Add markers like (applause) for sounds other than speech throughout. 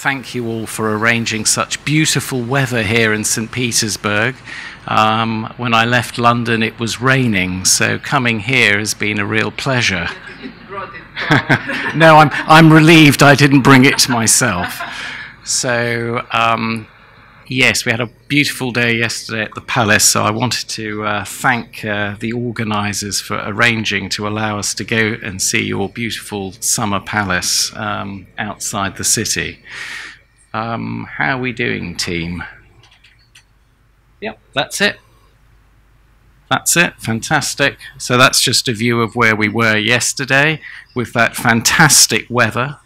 thank you all for arranging such beautiful weather here in St. Petersburg. Um, when I left London, it was raining, so coming here has been a real pleasure. (laughs) no, I'm, I'm relieved I didn't bring it myself. So, um, yes, we had a beautiful day yesterday at the Palace, so I wanted to uh, thank uh, the organisers for arranging to allow us to go and see your beautiful summer palace um, outside the city. Um, how are we doing, team? Yep, that's it. That's it, fantastic. So that's just a view of where we were yesterday with that fantastic weather.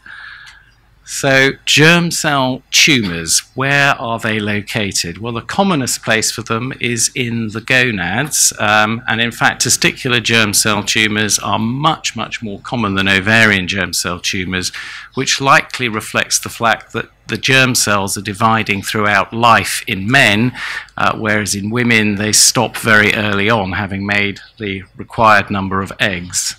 So, germ cell tumours, where are they located? Well, the commonest place for them is in the gonads, um, and in fact, testicular germ cell tumours are much, much more common than ovarian germ cell tumours, which likely reflects the fact that the germ cells are dividing throughout life in men, uh, whereas in women they stop very early on, having made the required number of eggs.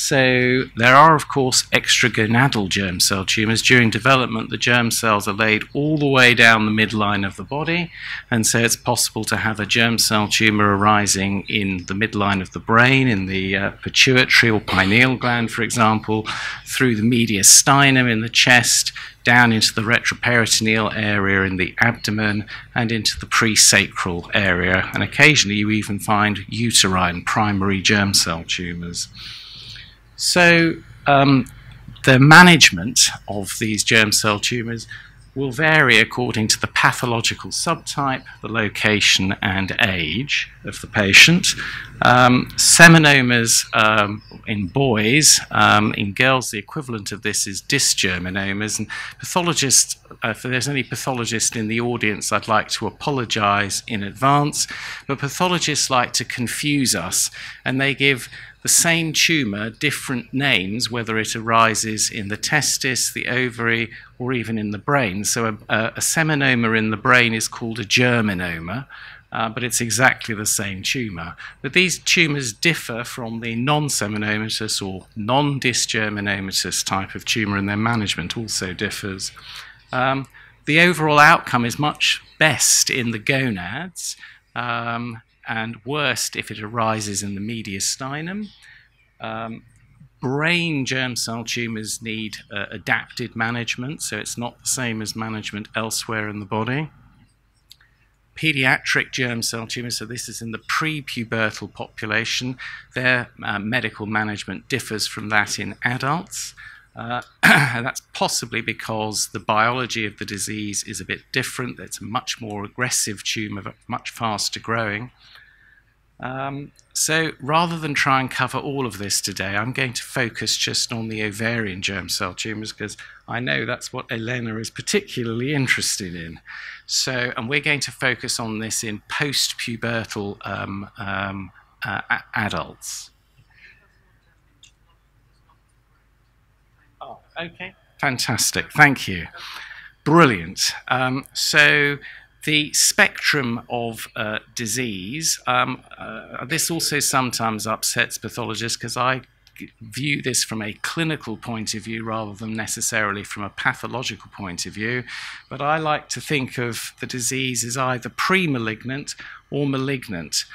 So there are, of course, extragonadal germ cell tumours. During development, the germ cells are laid all the way down the midline of the body, and so it's possible to have a germ cell tumour arising in the midline of the brain, in the uh, pituitary or pineal gland, for example, through the mediastinum in the chest, down into the retroperitoneal area in the abdomen, and into the presacral area. And occasionally you even find uterine primary germ cell tumours. So um, the management of these germ cell tumours will vary according to the pathological subtype, the location, and age of the patient. Um, seminomas um, in boys, um, in girls, the equivalent of this is dysgerminomas. And pathologists, uh, if there's any pathologist in the audience, I'd like to apologize in advance. But pathologists like to confuse us, and they give the same tumour different names, whether it arises in the testis, the ovary, or even in the brain. So a, a seminoma in the brain is called a germinoma. Uh, but it's exactly the same tumour. But these tumours differ from the non-seminomatous or non-dysgerminomatous type of tumour, and their management also differs. Um, the overall outcome is much best in the gonads, um, and worst if it arises in the mediastinum. Um, brain germ cell tumours need uh, adapted management, so it's not the same as management elsewhere in the body. Pediatric germ cell tumours, so this is in the prepubertal population, their uh, medical management differs from that in adults. Uh, and (clears throat) that's possibly because the biology of the disease is a bit different. It's a much more aggressive tumour, much faster growing. Um, so rather than try and cover all of this today, I'm going to focus just on the ovarian germ cell tumours because I know that's what Elena is particularly interested in. So, and we're going to focus on this in post-pubertal um, um, uh, adults. Oh, okay. Fantastic. Thank you. Brilliant. Um, so the spectrum of uh, disease, um, uh, this also sometimes upsets pathologists because I view this from a clinical point of view rather than necessarily from a pathological point of view. But I like to think of the disease as either pre-malignant or malignant.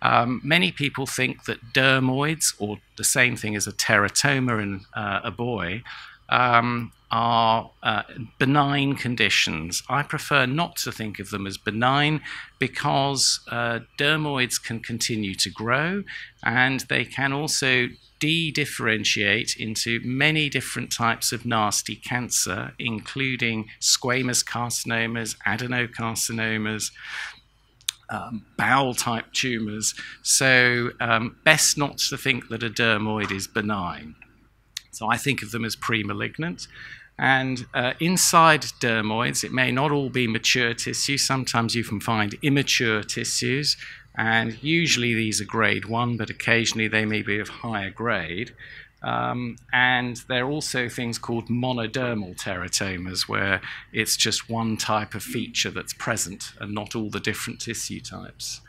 Um, many people think that dermoids, or the same thing as a teratoma in uh, a boy, um, are uh, benign conditions. I prefer not to think of them as benign because uh, dermoids can continue to grow and they can also de-differentiate into many different types of nasty cancer, including squamous carcinomas, adenocarcinomas, um, bowel type tumours. So, um, best not to think that a dermoid is benign. So, I think of them as pre malignant. And uh, inside dermoids, it may not all be mature tissue. Sometimes you can find immature tissues, and usually these are grade one, but occasionally they may be of higher grade. Um, and there are also things called monodermal teratomas, where it's just one type of feature that's present and not all the different tissue types.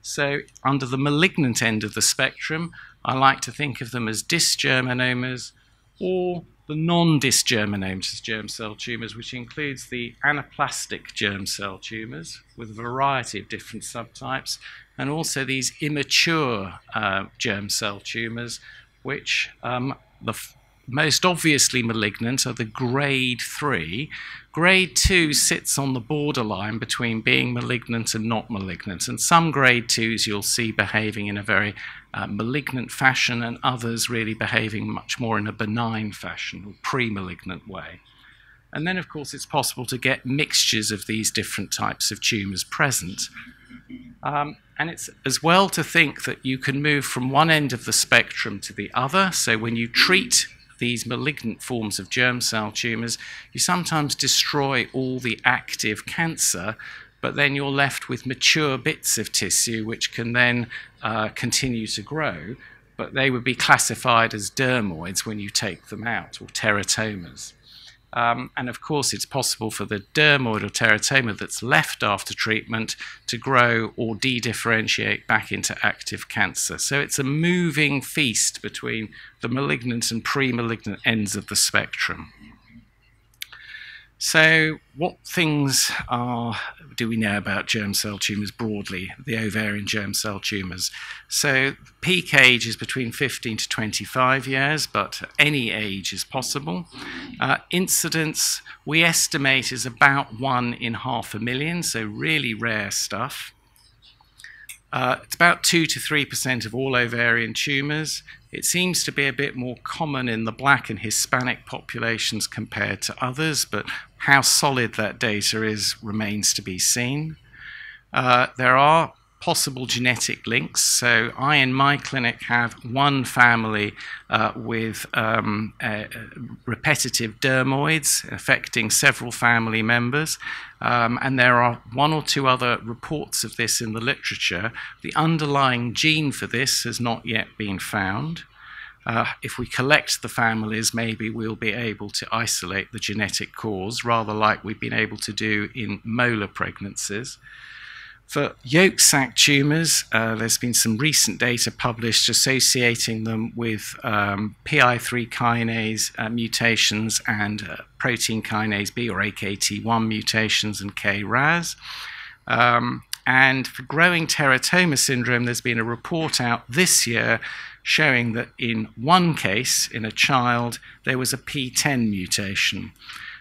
So, under the malignant end of the spectrum, I like to think of them as dysgerminomas or the non-dysgerminomatous germ cell tumours, which includes the anaplastic germ cell tumours with a variety of different subtypes, and also these immature uh, germ cell tumours, which um, the most obviously malignant are the grade 3. Grade 2 sits on the borderline between being malignant and not malignant, and some grade 2s you'll see behaving in a very uh, malignant fashion, and others really behaving much more in a benign fashion or pre malignant way. And then, of course, it's possible to get mixtures of these different types of tumours present. Um, and it's as well to think that you can move from one end of the spectrum to the other. So when you treat these malignant forms of germ cell tumours, you sometimes destroy all the active cancer, but then you're left with mature bits of tissue which can then uh, continue to grow, but they would be classified as dermoids when you take them out, or teratomas. Um, and of course, it's possible for the dermoid or teratoma that's left after treatment to grow or de differentiate back into active cancer. So it's a moving feast between the malignant and pre malignant ends of the spectrum. So, what things are do we know about germ cell tumours broadly, the ovarian germ cell tumours? So, peak age is between 15 to 25 years, but any age is possible. Uh, incidence we estimate is about one in half a million, so really rare stuff. Uh, it's about 2 to 3% of all ovarian tumours. It seems to be a bit more common in the black and Hispanic populations compared to others, but how solid that data is remains to be seen. Uh, there are possible genetic links. So I in my clinic have one family uh, with um, uh, repetitive dermoids affecting several family members. Um, and there are one or two other reports of this in the literature. The underlying gene for this has not yet been found. Uh, if we collect the families, maybe we'll be able to isolate the genetic cause, rather like we've been able to do in molar pregnancies. For yolk sac tumours, uh, there's been some recent data published associating them with um, PI3 kinase uh, mutations and uh, protein kinase B or AKT1 mutations and KRAS. Um, and for growing teratoma syndrome, there's been a report out this year showing that in one case, in a child, there was a PTEN mutation.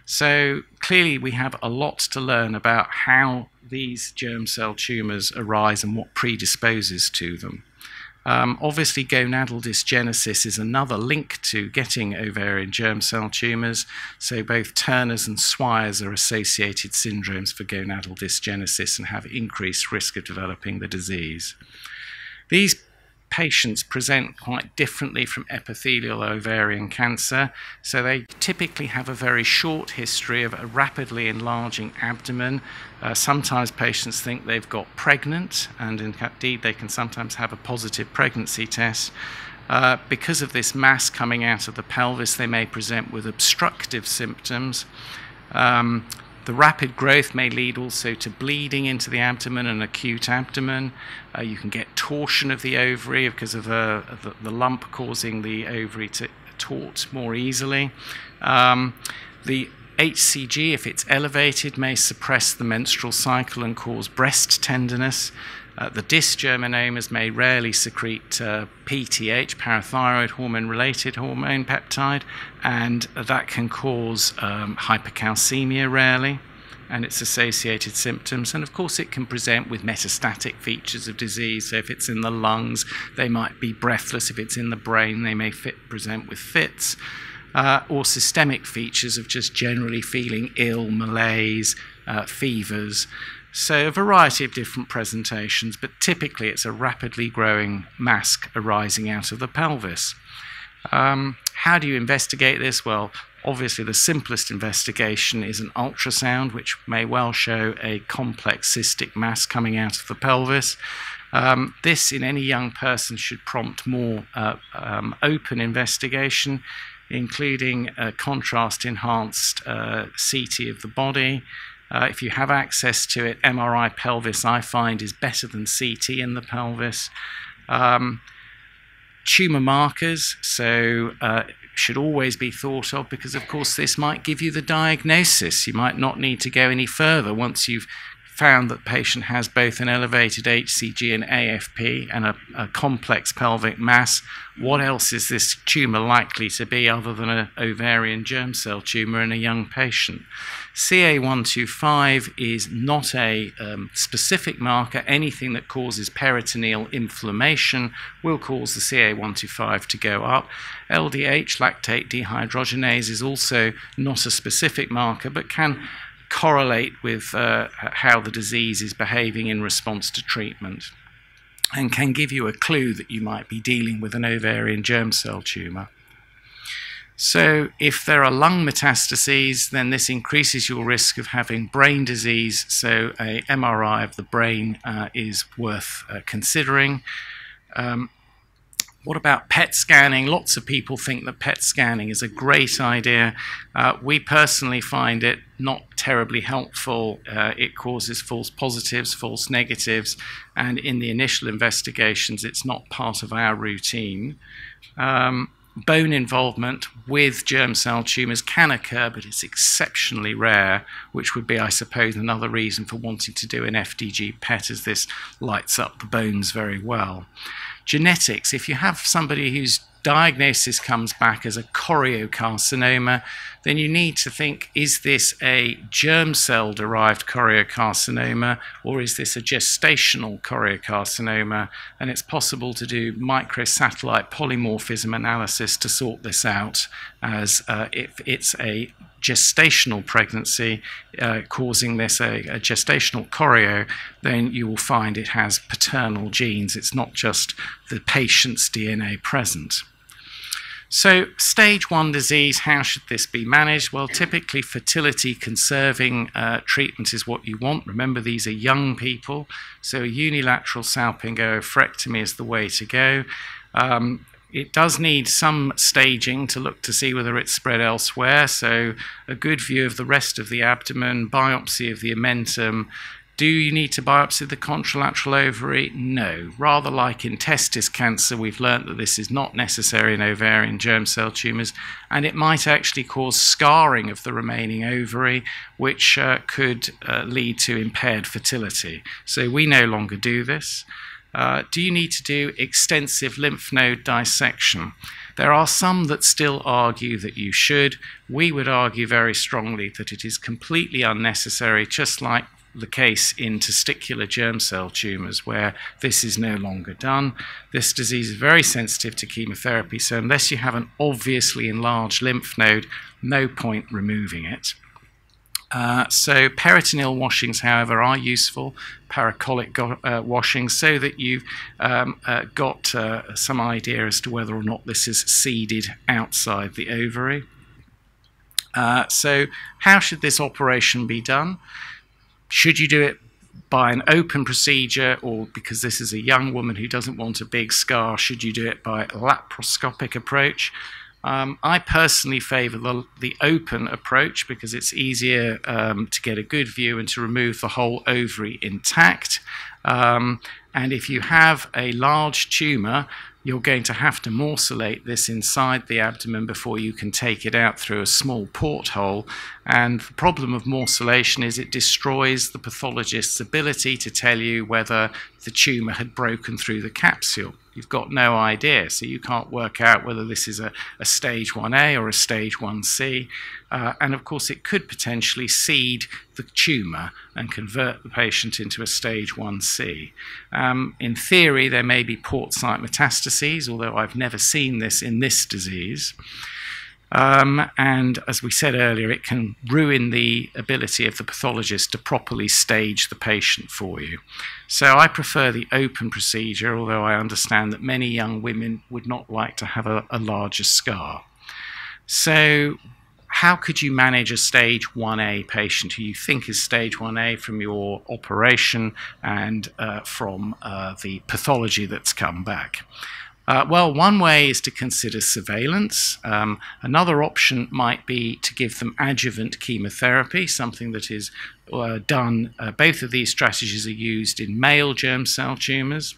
So clearly, we have a lot to learn about how these germ cell tumours arise and what predisposes to them. Um, obviously, gonadal dysgenesis is another link to getting ovarian germ cell tumours. So, both Turner's and Swyer's are associated syndromes for gonadal dysgenesis and have increased risk of developing the disease. These patients present quite differently from epithelial ovarian cancer. So they typically have a very short history of a rapidly enlarging abdomen. Uh, sometimes patients think they've got pregnant, and indeed they can sometimes have a positive pregnancy test. Uh, because of this mass coming out of the pelvis, they may present with obstructive symptoms. Um, the rapid growth may lead also to bleeding into the abdomen and acute abdomen. Uh, you can get torsion of the ovary because of uh, the, the, lump causing the ovary to tort more easily. Um, the HCG, if it's elevated, may suppress the menstrual cycle and cause breast tenderness. Uh, the dysgerminomas may rarely secrete uh, PTH, parathyroid hormone related hormone peptide, and that can cause um, hypercalcemia rarely and its associated symptoms. And of course, it can present with metastatic features of disease. So, if it's in the lungs, they might be breathless. If it's in the brain, they may fit, present with fits. Uh, or systemic features of just generally feeling ill, malaise, uh, fevers. So, a variety of different presentations, but typically it's a rapidly growing mass arising out of the pelvis. Um, how do you investigate this? Well, obviously, the simplest investigation is an ultrasound, which may well show a complex cystic mass coming out of the pelvis. Um, this, in any young person, should prompt more uh, um, open investigation, including a contrast enhanced uh, CT of the body. Uh, if you have access to it, MRI pelvis, I find, is better than CT in the pelvis. Um, tumor markers, so uh, should always be thought of because, of course, this might give you the diagnosis. You might not need to go any further once you've found that the patient has both an elevated HCG and AFP and a, a, complex pelvic mass. What else is this tumour likely to be other than an ovarian germ cell tumour in a young patient? CA125 is not a um, specific marker. Anything that causes peritoneal inflammation will cause the CA125 to go up. LDH, lactate dehydrogenase, is also not a specific marker but can correlate with uh, how the disease is behaving in response to treatment and can give you a clue that you might be dealing with an ovarian germ cell tumour. So, if there are lung metastases, then this increases your risk of having brain disease. So, a MRI of the brain uh, is worth uh, considering. Um, what about PET scanning? Lots of people think that PET scanning is a great idea. Uh, we personally find it not terribly helpful. Uh, it causes false positives, false negatives, and in the initial investigations, it's not part of our routine. Um, bone involvement with germ cell tumours can occur, but it's exceptionally rare, which would be, I suppose, another reason for wanting to do an FDG PET, as this lights up the bones very well genetics, if you have somebody whose diagnosis comes back as a choriocarcinoma, then you need to think is this a germ cell derived choriocarcinoma or is this a gestational choriocarcinoma? And it's possible to do microsatellite polymorphism analysis to sort this out as uh, if it's a gestational pregnancy uh, causing this a, a, gestational chorio, then you will find it has paternal genes. It's not just the patient's DNA present. So, stage one disease, how should this be managed? Well, typically, fertility conserving uh, treatment is what you want. Remember, these are young people, so unilateral salpingo-oophorectomy is the way to go. Um, it does need some staging to look to see whether it's spread elsewhere. So, a good view of the rest of the abdomen, biopsy of the omentum. Do you need to biopsy the contralateral ovary? No. Rather like in testis cancer, we've learnt that this is not necessary in ovarian germ cell tumours, and it might actually cause scarring of the remaining ovary, which uh, could uh, lead to impaired fertility. So we no longer do this. Uh, do you need to do extensive lymph node dissection? There are some that still argue that you should. We would argue very strongly that it is completely unnecessary, just like the case in testicular germ cell tumours, where this is no longer done. This disease is very sensitive to chemotherapy, so unless you have an obviously enlarged lymph node, no point removing it. Uh, so peritoneal washings, however, are useful, paracolic uh, washings, so that you've um, uh, got uh, some idea as to whether or not this is seeded outside the ovary. Uh, so how should this operation be done? Should you do it by an open procedure or because this is a young woman who doesn't want a big scar, should you do it by a laparoscopic approach? Um, I personally favour the, the open approach because it's easier um, to get a good view and to remove the whole ovary intact. Um, and if you have a large tumour, you're going to have to morcellate this inside the abdomen before you can take it out through a small porthole. And the problem of morcellation is it destroys the pathologist's ability to tell you whether the tumour had broken through the capsule. You've got no idea, so you can't work out whether this is a, a stage 1A or a stage 1C. Uh, and of course, it could potentially seed the tumour and convert the patient into a stage 1C. Um, in theory, there may be port site metastases, although I've never seen this in this disease. Um, and as we said earlier, it can ruin the ability of the pathologist to properly stage the patient for you. So I prefer the open procedure, although I understand that many young women would not like to have a, a larger scar. So how could you manage a stage 1A patient who you think is stage 1A from your operation and uh, from uh, the pathology that's come back? Uh, well, one way is to consider surveillance. Um, another option might be to give them adjuvant chemotherapy, something that is uh, done. Uh, both of these strategies are used in male germ cell tumours.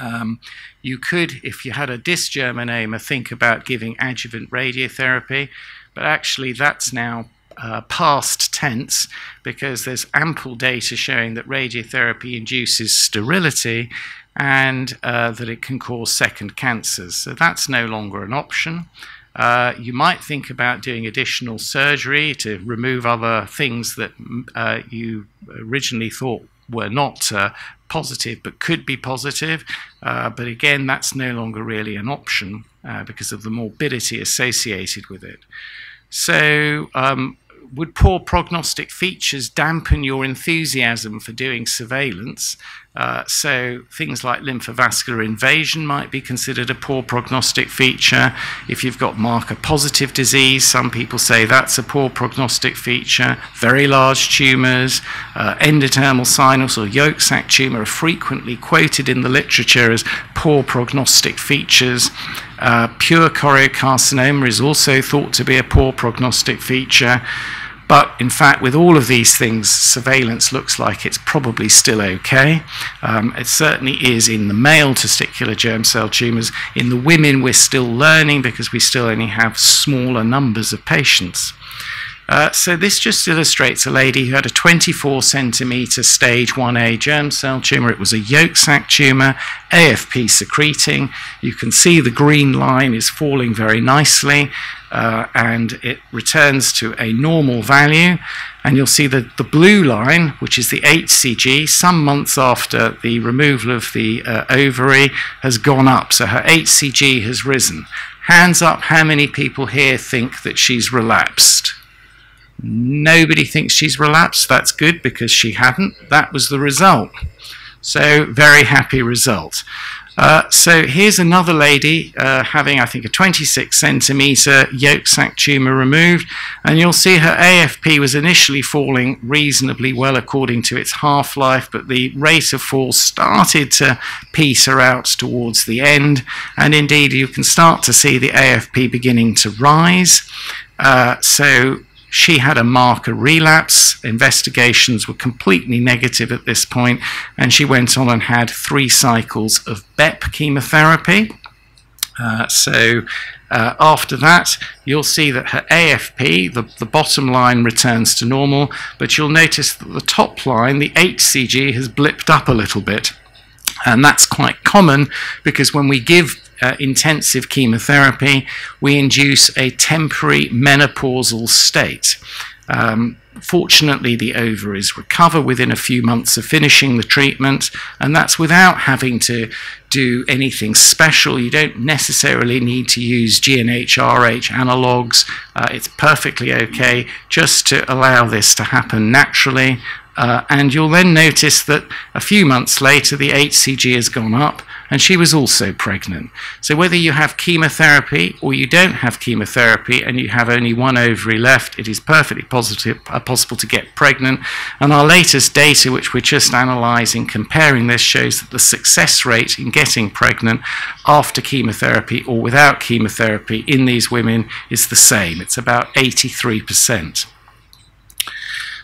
Um, you could, if you had a dysgerminoma, think about giving adjuvant radiotherapy, but actually that's now uh, past tense because there's ample data showing that radiotherapy induces sterility and uh, that it can cause second cancers. So that's no longer an option. Uh, you might think about doing additional surgery to remove other things that uh, you originally thought were not uh, positive but could be positive. Uh, but again, that's no longer really an option uh, because of the morbidity associated with it. So, um, would poor prognostic features dampen your enthusiasm for doing surveillance? Uh, so things like lymphovascular invasion might be considered a poor prognostic feature. If you've got marker positive disease, some people say that's a poor prognostic feature. Very large tumours, uh, endodermal sinus or yolk sac tumour are frequently quoted in the literature as poor prognostic features. Uh, pure choriocarcinoma is also thought to be a poor prognostic feature. But in fact, with all of these things, surveillance looks like it's probably still okay. Um, it certainly is in the male testicular germ cell tumours. In the women, we're still learning because we still only have smaller numbers of patients. Uh, so this just illustrates a lady who had a 24 centimeter stage 1A germ cell tumor. It was a yolk sac tumor, AFP secreting. You can see the green line is falling very nicely uh, and it returns to a normal value. And you'll see that the blue line, which is the HCG, some months after the removal of the uh, ovary, has gone up. So her HCG has risen. Hands up, how many people here think that she's relapsed? Nobody thinks she's relapsed. That's good because she hadn't. That was the result. So, very happy result. Uh, so here's another lady uh, having, I think, a 26 centimeter yolk sac tumor removed, and you'll see her AFP was initially falling reasonably well according to its half-life, but the rate of fall started to peter out towards the end, and indeed you can start to see the AFP beginning to rise. Uh, so she had a marker relapse. Investigations were completely negative at this point, and she went on and had three cycles of BEP chemotherapy. Uh, so uh, after that, you'll see that her AFP, the, the bottom line, returns to normal, but you'll notice that the top line, the HCG, has blipped up a little bit. And that's quite common because when we give uh, intensive chemotherapy, we induce a temporary menopausal state. Um, fortunately, the ovaries recover within a few months of finishing the treatment, and that's without having to do anything special. You don't necessarily need to use GnRH analogs. Uh, it's perfectly okay just to allow this to happen naturally. Uh, and you'll then notice that a few months later, the HCG has gone up and she was also pregnant. So whether you have chemotherapy or you don't have chemotherapy and you have only one ovary left, it is perfectly positive, uh, possible to get pregnant. And our latest data, which we're just analysing, comparing this, shows that the success rate in getting pregnant after chemotherapy or without chemotherapy in these women is the same. It's about 83%.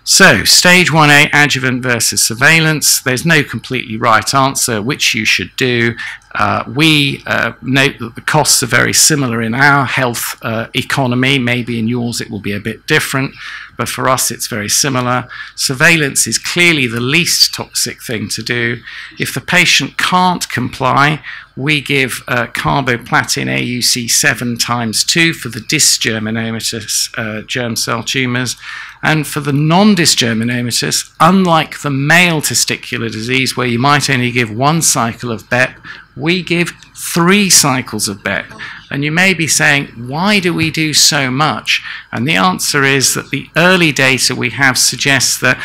So, stage 1A, adjuvant versus surveillance. There's no completely right answer which you should do. Uh, we uh, note that the costs are very similar in our health uh, economy. Maybe in yours it will be a bit different, but for us it's very similar. Surveillance is clearly the least toxic thing to do. If the patient can't comply, we give uh, carboplatin AUC 7 times 2 for the dysgerminomatous uh, germ cell tumours. And for the non-dysgerminomatous, unlike the male testicular disease where you might only give one cycle of BEP, we give three cycles of BEP. And you may be saying, why do we do so much? And the answer is that the early data we have suggests that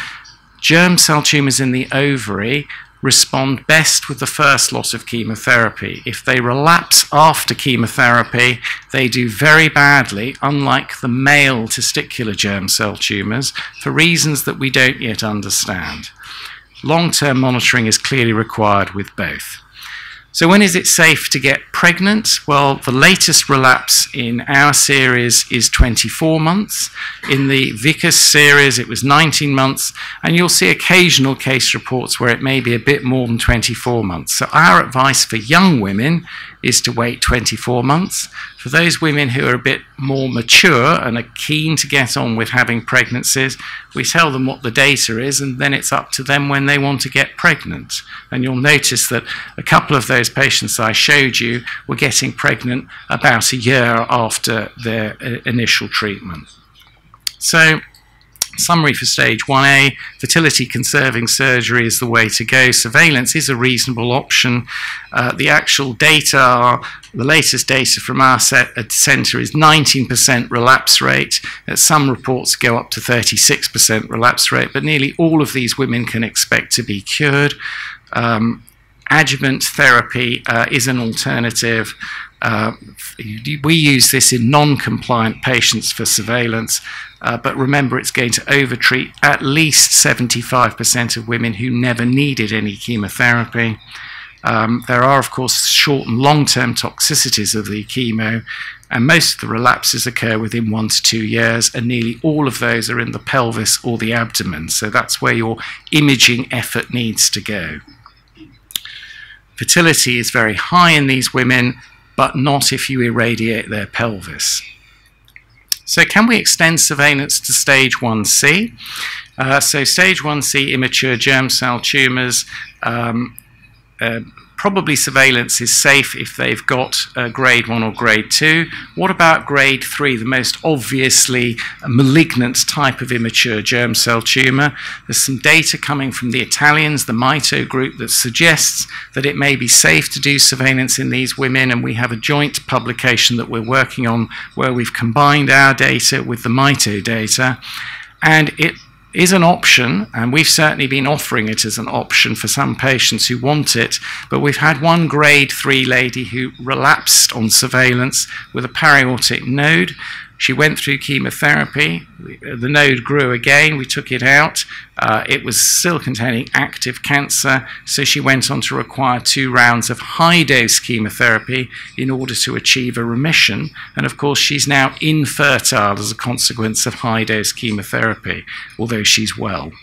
germ cell tumors in the ovary respond best with the first lot of chemotherapy. If they relapse after chemotherapy, they do very badly, unlike the male testicular germ cell tumours, for reasons that we don't yet understand. Long term monitoring is clearly required with both. So, when is it safe to get pregnant? Well, the latest relapse in our series is 24 months. In the Vickers series, it was 19 months. And you'll see occasional case reports where it may be a bit more than 24 months. So, our advice for young women is to wait 24 months. For those women who are a bit more mature and are keen to get on with having pregnancies, we tell them what the data is, and then it's up to them when they want to get pregnant. And you'll notice that a couple of those patients I showed you were getting pregnant about a year after their uh, initial treatment. So, summary for stage 1A fertility conserving surgery is the way to go. Surveillance is a reasonable option. Uh, the actual data, the latest data from our centre is 19% relapse rate. Uh, some reports go up to 36% relapse rate, but nearly all of these women can expect to be cured. Um, adjuvant therapy uh, is an alternative. Uh, we use this in non-compliant patients for surveillance, uh, but remember it's going to overtreat at least 75% of women who never needed any chemotherapy. Um, there are, of course, short and long-term toxicities of the chemo, and most of the relapses occur within one to two years, and nearly all of those are in the pelvis or the abdomen. So that's where your imaging effort needs to go. Fertility is very high in these women, but not if you irradiate their pelvis. So can we extend surveillance to stage 1C? Uh, so stage 1C immature germ cell tumours um, uh, probably surveillance is safe if they've got uh, grade 1 or grade 2. What about grade 3, the most obviously malignant type of immature germ cell tumour? There's some data coming from the Italians, the MITO group, that suggests that it may be safe to do surveillance in these women, and we have a joint publication that we're working on where we've combined our data with the MITO data. And it is an option, and we've certainly been offering it as an option for some patients who want it. But we've had one grade three lady who relapsed on surveillance with a para-aortic node, she went through chemotherapy. The node grew again. We took it out. Uh, it was still containing active cancer, so she went on to require two rounds of high dose chemotherapy in order to achieve a remission. And of course, she's now infertile as a consequence of high dose chemotherapy, although she's well.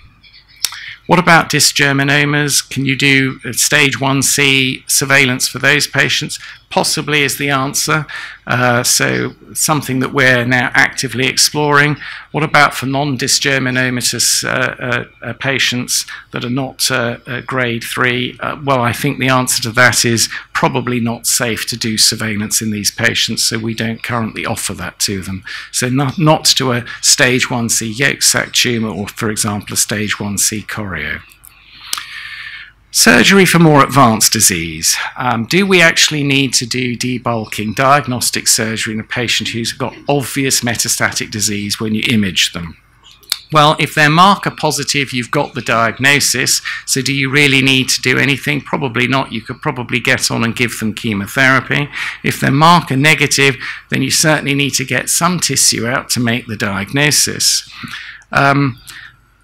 What about dysgerminomas? Can you do stage 1C surveillance for those patients? Possibly is the answer. Uh, so something that we're now actively exploring. What about for non-dysgerminomatous uh, uh, uh patients that are not uh, uh, grade 3? well, I think the answer to that is probably not safe to do surveillance in these patients, so we don't currently offer that to them. So not, not to a stage 1C yolk sac tumour or, for example, a stage 1C chorio. Surgery for more advanced disease. Um, do we actually need to do debulking, diagnostic surgery in a patient who's got obvious metastatic disease when you image them? Well, if they're marker positive, you've got the diagnosis. So, do you really need to do anything? Probably not. You could probably get on and give them chemotherapy. If they're marker negative, then you certainly need to get some tissue out to make the diagnosis. Um,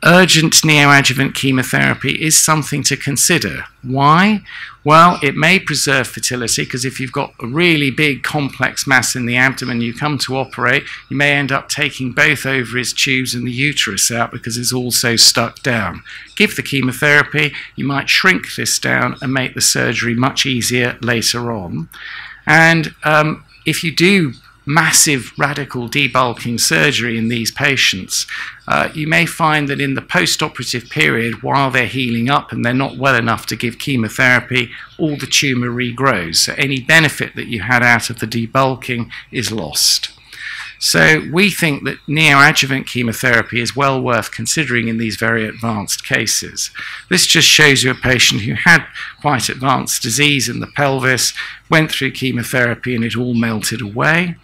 urgent neoadjuvant chemotherapy is something to consider. Why? Well, it may preserve fertility because if you've got a really big complex mass in the abdomen, you come to operate, you may end up taking both ovaries, tubes, and the uterus out because it's also stuck down. Give the chemotherapy, you might shrink this down and make the surgery much easier later on. And um, if you do massive radical debulking surgery in these patients, uh, you may find that in the post-operative period, while they're healing up and they're not well enough to give chemotherapy, all the tumor regrows. So any benefit that you had out of the debulking is lost. So we think that neoadjuvant chemotherapy is well worth considering in these very advanced cases. This just shows you a patient who had quite advanced disease in the pelvis, went through chemotherapy and it all melted away.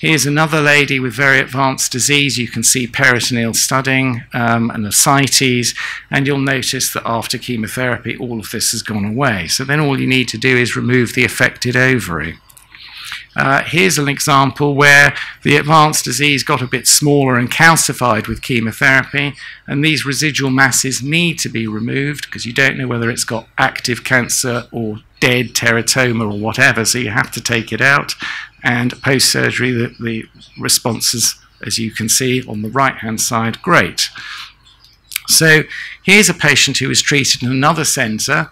Here's another lady with very advanced disease. You can see peritoneal studding um, and ascites, and you'll notice that after chemotherapy, all of this has gone away. So then all you need to do is remove the affected ovary. Uh, here's an example where the advanced disease got a bit smaller and calcified with chemotherapy, and these residual masses need to be removed because you don't know whether it's got active cancer or dead teratoma or whatever, so you have to take it out. And post surgery, the, the responses, as you can see on the right hand side, great. So here's a patient who was treated in another centre,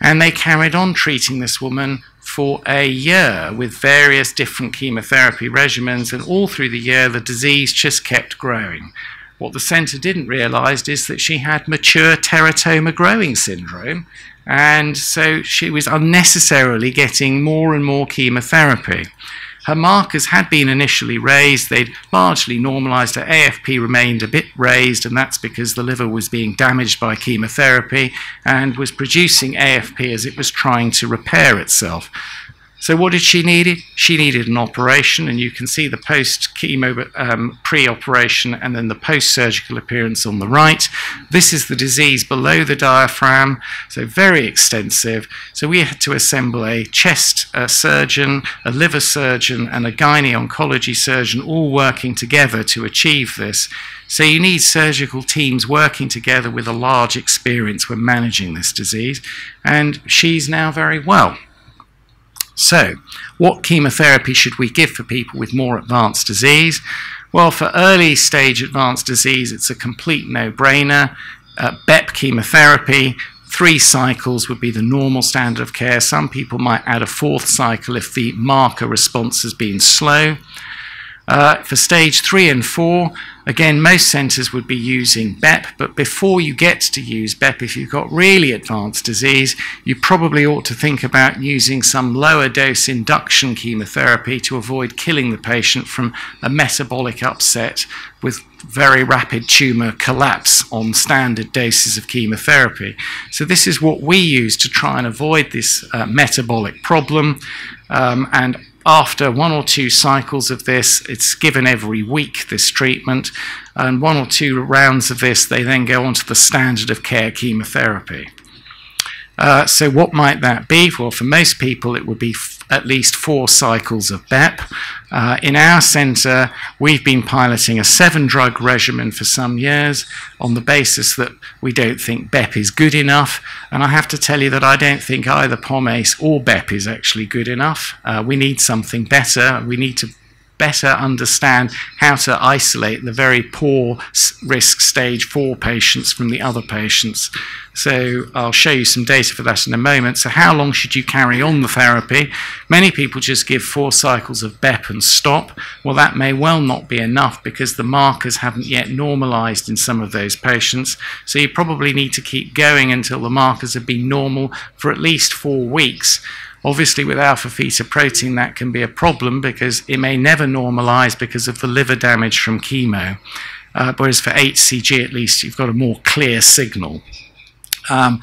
and they carried on treating this woman for a year with various different chemotherapy regimens, and all through the year, the disease just kept growing. What the centre didn't realise is that she had mature teratoma growing syndrome, and so she was unnecessarily getting more and more chemotherapy. Her markers had been initially raised, they'd largely normalized. Her AFP remained a bit raised, and that's because the liver was being damaged by chemotherapy and was producing AFP as it was trying to repair itself. So what did she need? She needed an operation, and you can see the post-chemo um, pre-operation and then the post-surgical appearance on the right. This is the disease below the diaphragm, so very extensive. So we had to assemble a chest surgeon, a liver surgeon, and a gynae oncology surgeon all working together to achieve this. So you need surgical teams working together with a large experience when managing this disease, and she's now very well. So, what chemotherapy should we give for people with more advanced disease? Well, for early stage advanced disease, it's a complete no brainer. Uh, BEP chemotherapy, three cycles would be the normal standard of care. Some people might add a fourth cycle if the marker response has been slow. Uh, for stage three and four, again, most centres would be using BEP, but before you get to use BEP, if you've got really advanced disease, you probably ought to think about using some lower dose induction chemotherapy to avoid killing the patient from a metabolic upset with very rapid tumour collapse on standard doses of chemotherapy. So this is what we use to try and avoid this uh, metabolic problem. Um, and after one or two cycles of this, it's given every week, this treatment, and one or two rounds of this, they then go on to the standard of care chemotherapy. Uh, so what might that be? Well, for most people, it would be at least four cycles of BEP. Uh, in our centre, we've been piloting a seven-drug regimen for some years on the basis that we don't think BEP is good enough. And I have to tell you that I don't think either POMACE or BEP is actually good enough. Uh, we need something better. We need to better understand how to isolate the very poor risk stage 4 patients from the other patients. So I'll show you some data for that in a moment. So how long should you carry on the therapy? Many people just give four cycles of BEP and stop. Well, that may well not be enough because the markers haven't yet normalized in some of those patients. So you probably need to keep going until the markers have been normal for at least four weeks. Obviously, with alpha fetoprotein, that can be a problem because it may never normalize because of the liver damage from chemo. Uh, whereas for HCG, at least, you've got a more clear signal. Um,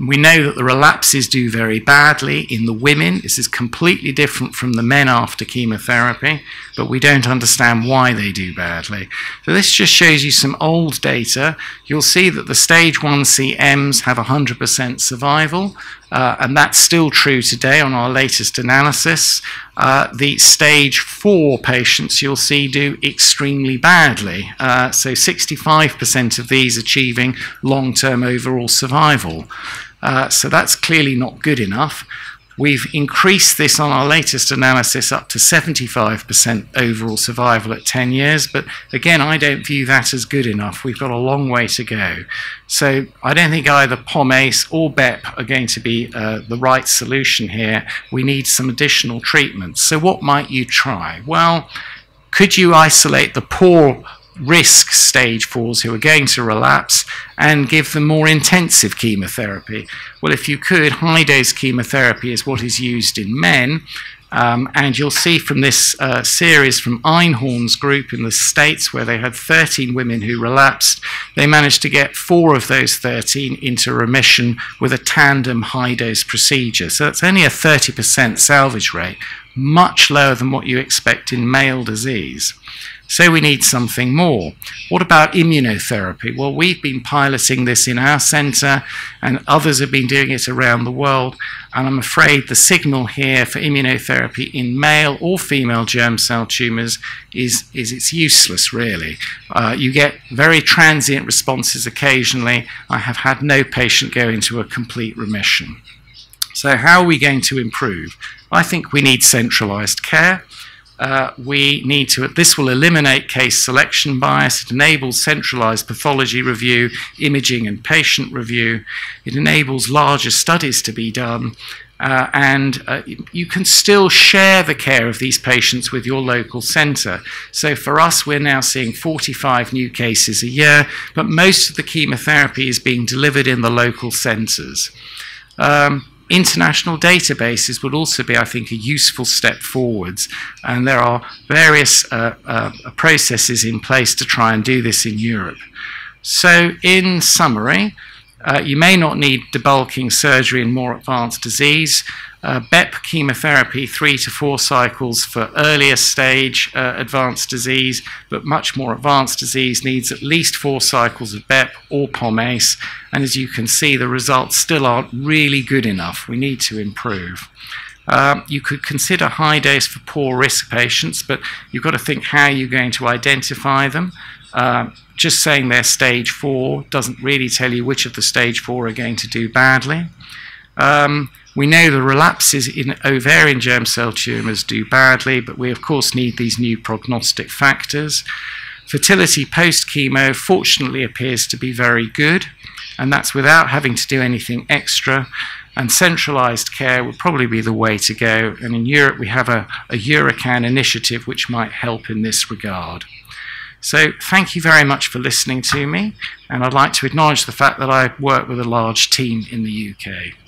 we know that the relapses do very badly in the women. This is completely different from the men after chemotherapy, but we don't understand why they do badly. So this just shows you some old data. You'll see that the stage 1 CMs have 100% survival, uh, and that's still true today on our latest analysis. Uh, the stage 4 patients you'll see do extremely badly. Uh, so 65% of these achieving long-term overall survival. Uh, so that's clearly not good enough. We've increased this on our latest analysis up to 75% overall survival at 10 years, but again, I don't view that as good enough. We've got a long way to go. So I don't think either POMACE or BEP are going to be uh, the right solution here. We need some additional treatments. So what might you try? Well, could you isolate the poor risk stage fours who are going to relapse and give them more intensive chemotherapy. Well, if you could, high dose chemotherapy is what is used in men. Um, and you'll see from this uh, series from Einhorn's group in the States, where they had 13 women who relapsed, they managed to get four of those 13 into remission with a tandem high dose procedure. So that's only a 30% salvage rate, much lower than what you expect in male disease. So we need something more. What about immunotherapy? Well, we've been piloting this in our centre, and others have been doing it around the world. And I'm afraid the signal here for immunotherapy in male or female germ cell tumours is, is it's useless, really. Uh, you get very transient responses occasionally. I have had no patient go into a complete remission. So, how are we going to improve? I think we need centralised care uh, we need to, this will eliminate case selection bias. It enables centralized pathology review, imaging and patient review. It enables larger studies to be done. Uh, and uh, you can still share the care of these patients with your local centre. So for us, we're now seeing 45 new cases a year, but most of the chemotherapy is being delivered in the local centres. Um, international databases would also be, I think, a useful step forwards. And there are various uh, uh, processes in place to try and do this in Europe. So, in summary, uh, you may not need debulking surgery in more advanced disease. Uh, BEP chemotherapy, three to four cycles for earlier stage uh, advanced disease, but much more advanced disease needs at least four cycles of BEP or POMACE. And as you can see, the results still aren't really good enough. We need to improve. Um, you could consider high dose for poor risk patients, but you've got to think how you're going to identify them. Uh, just saying they're stage four doesn't really tell you which of the stage four are going to do badly. Um, we know the relapses in ovarian germ cell tumours do badly, but we of course need these new prognostic factors. Fertility post chemo fortunately appears to be very good, and that's without having to do anything extra. And centralized care would probably be the way to go. And in Europe, we have a, a EURACAN initiative which might help in this regard. So thank you very much for listening to me, and I'd like to acknowledge the fact that I work with a large team in the UK.